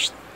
Shh.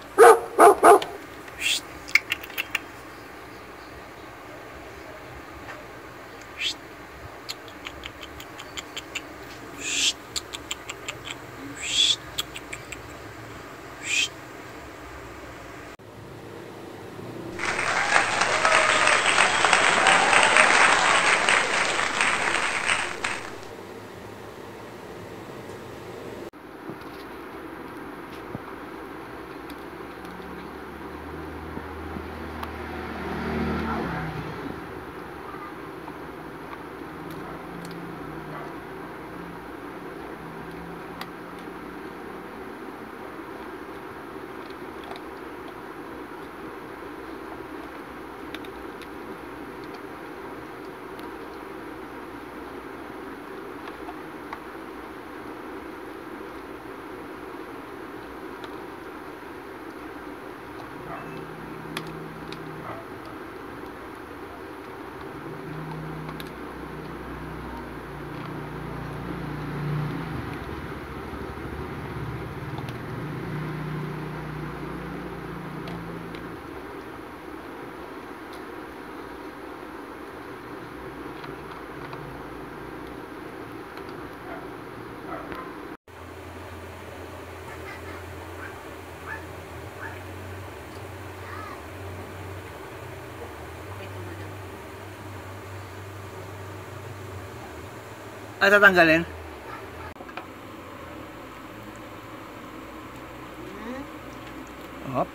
Ay, tatanggalin? Hop.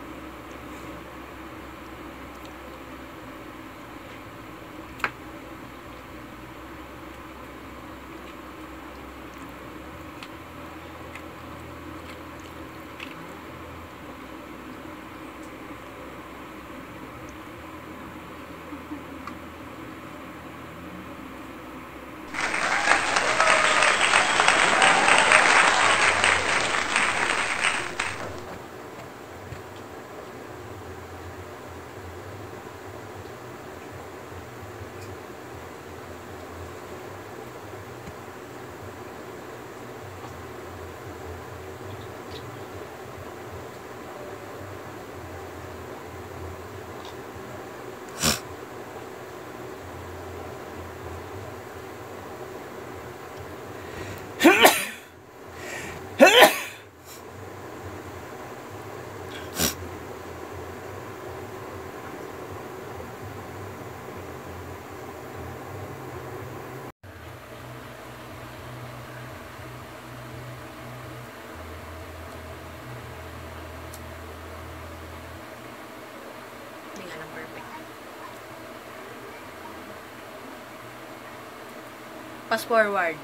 fast forward.